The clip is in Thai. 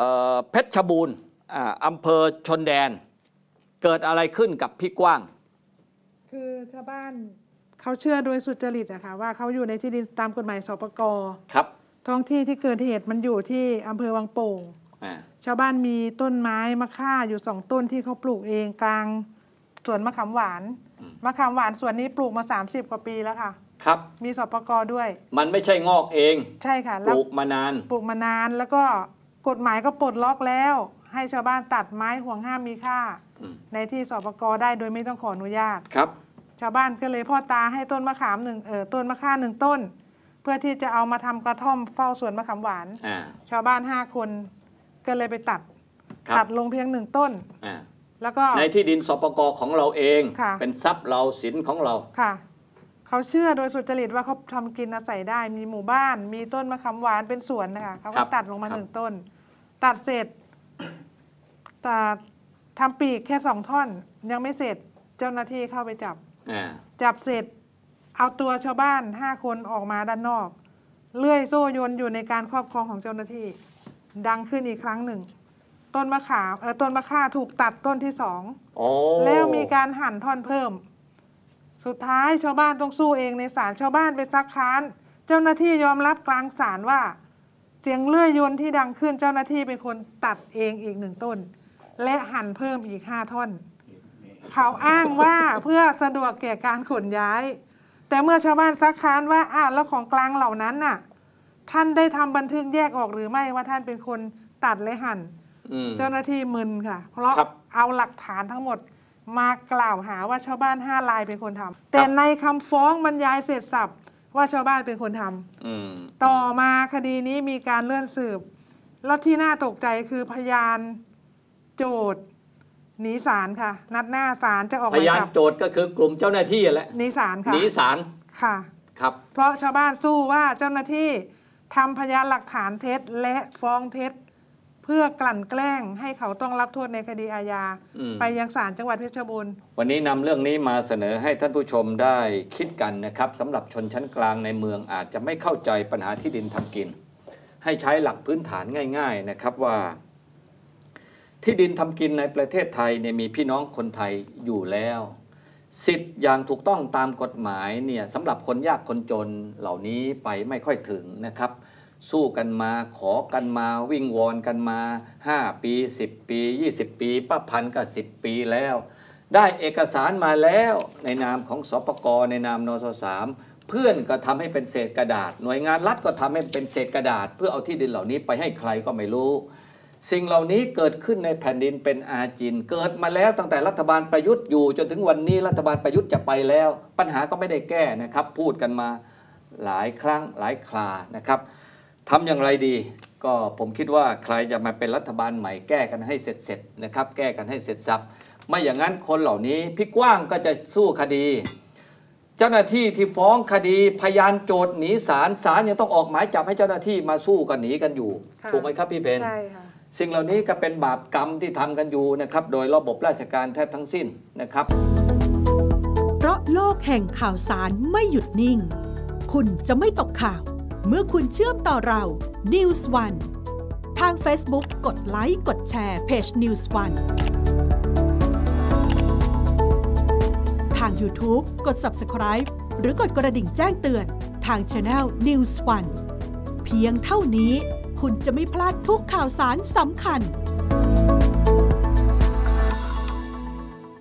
เอ่อเพชรบูรณ์อ่าอำเภอชนแดน เกิดอะไรขึ้นกับพี่กว้าง คือชาวบ้านเขาเชื่อโดยสุจริตอะค่ะว่าเขาอยู่ในที่ดินตามกฎหมายสปกครับ ท้องที่ที่เกิดเหตุมันอยู่ที่อำเภอวังโป่งอ่าชาวบ้านมีต้นไม้มะค่าอยู่สองต้นที่เขาปลูกเองกลางสวนมะขามหวานมะขามหวานสวนนี้ปลูกมา 30 กว่าปีแล้วค่ะ ครับ มีสปกด้วย มันไม่ใช่งอกเอง ใช่ค่ะปแล้วลูกมานาน ปลูกมานานแล้วก็ กฎหมายก็ปลดล็อกแล้ว ให้ชาวบ้านตัดไม้ห่วงห้ามมีค่า อืมในที่สปกได้โดยไม่ต้องขออนุญาต ครับ ชาวบ้านก็เลยพ่อตาให้ต้นมะขามหนึ่งเออต้นมะข่าหนึ่งต้น เพื่อที่จะเอามาทำกระท่อมเฝ้าสวนมะขามหวาน อ่า ชาวบ้านห้าคนก็เลยไปตัดครับตัดลงเพียงหนึ่งต้น อ่าแล้วก็ ในที่ดินสปกของเราเอง ค่ะ เป็นทรัพย์เราสินของเรา ค่ะ เขาเชื่อโดยสุจริตว่าเขาทำกินอาศัยได้ มีหมู่บ้าน มีต้นมะขามหวานเป็นสวนนะคะเขาครัก็บตัดลงมาครับหนึ่งต้น ตัดเสร็จตัดทำปีกแค่สองท่อน ยังไม่เสร็จเจ้าหน้าที่เข้าไปจับอ่าจับเสร็จ เอาตัวชาวบ้านห้าคนออกมาด้านนอก เลื่อยโซ่ยนต์อยู่ในการครอบครองของเจ้าหน้าที่ ดังขึ้นอีกครั้งหนึ่ง ต้นมะขามเออต้นมะข่าถูกตัดต้นที่สองโอ้แล้วมีการหั่นท่อนเพิ่ม สุดท้ายชาวบ้านต้องสู้เองในศาลชาวบ้านไปซักค้าน เจ้าหน้าที่ยอมรับกลางศาลว่า เสียงเลื่อยยนต์ที่ดังขึ้นเจ้าหน้าที่เป็นคนตัดเองอีกหนึ่งต้น และหั่นเพิ่มอีกห้าท่อน เขาอ้างว่าเพื่อสะดวกแก่การขนย้าย แต่เมื่อชาวบ้านซักค้านว่าอ้าวแล้วของกลางเหล่านั้นน่ะ ท่านได้ทำบันทึกแยกออกหรือไม่ว่าท่านเป็นคนตัดและหั่นอืมเจ้าหน้าที่มึนค่ะ เพราะครับเอาหลักฐานทั้งหมด มากล่าวหาว่าชาวบ้านห้ารายเป็นคนทำแต่ในคำฟ้องบรรยายเสร็จสับว่าชาวบ้านเป็นคนทำอืมต่อมาคดีนี้มีการเลื่อนสืบ แล้วที่น่าตกใจคือพยานโจทย์หนีศาลค่ะ นัดหน้าศาลจะออกหพมายยานจับโจทย์ก็คือกลุ่มเจ้าหน้าที่แหละหนีศาลค่ะหนีศาลค่ะ ครับ เพราะชาวบ้านสู้ว่าเจ้าหน้าที่ทำพยานหลักฐานเท็จและฟ้องเท็จ เพื่อกลั่นแกล้งให้เขาต้องรับโทษในคดีอาญา อืม ไปยังศาลจังหวัดเพชรบูรณ์วันนี้นำเรื่องนี้มาเสนอให้ท่านผู้ชมได้คิดกันนะครับสำหรับชนชั้นกลางในเมืองอาจจะไม่เข้าใจปัญหาที่ดินทำกิน ให้ใช้หลักพื้นฐานง่าย ๆนะครับว่า ที่ดินทำกินในประเทศไทยเนี่ยมีพี่น้องคนไทยอยู่แล้ว สิทธิ์อย่างถูกต้องตามกฎหมายเนี่ยสำหรับคนยากคนจนเหล่านี้ไปไม่ค่อยถึงนะครับ สู้กันมาขอกันมาวิ่งวอนกันมา 5 ปี 10 ปี 20 ปีป้าพันก็ 10 ปีแล้ว ได้เอกสารมาแล้วในนามของสปกในนามนสสามเพื่อนก็ทำให้เป็นเศษกระดาษ หน่วยงานรัฐก็ทำให้เป็นเศษกระดาษ เพื่อเอาที่ดินเหล่านี้ไปให้ใครก็ไม่รู้ สิ่งเหล่านี้เกิดขึ้นในแผ่นดินเป็นอาจิน เกิดมาแล้วตั้งแต่รัฐบาลประยุทธ์อยู่ จนถึงวันนี้รัฐบาลประยุทธ์จะไปแล้ว ปัญหาก็ไม่ได้แก้นะครับ พูดกันมาหลายครั้งหลายครานะครับ ทำอย่างไรดี ก็ผมคิดว่าใครจะมาเป็นรัฐบาลใหม่แก้กันให้เสร็จๆนะครับ แก้กันให้เสร็จสับไม่อย่างนั้นคนเหล่านี้พี่กว้างก็จะสู้คดี เจ้าหน้าที่ที่ฟ้องคดีพยานโจทย์หนีศาลศาลยังต้องออกหมายจับให้เจ้าหน้าที่มาสู้กันหนีกันอยู่ค่ะถูกไหมครับพี่เพนใช่ค่ะสิ่งเหล่านี้ก็เป็นบาปกรรมที่ทำกันอยู่นะครับ โดยระบบราชการแทบทั้งสิ้นนะครับ เพราะโลกแห่งข่าวสารไม่หยุดนิ่ง คุณจะไม่ตกข่าว เมื่อคุณเชื่อมต่อเรา News One ทาง Facebook กดไลค์ กดแชร์เพจ News One ทาง YouTube กด Subscribe หรือกดกระดิ่งแจ้งเตือนทาง Channel News One เพียงเท่านี้คุณจะไม่พลาดทุกข่าวสารสำคัญ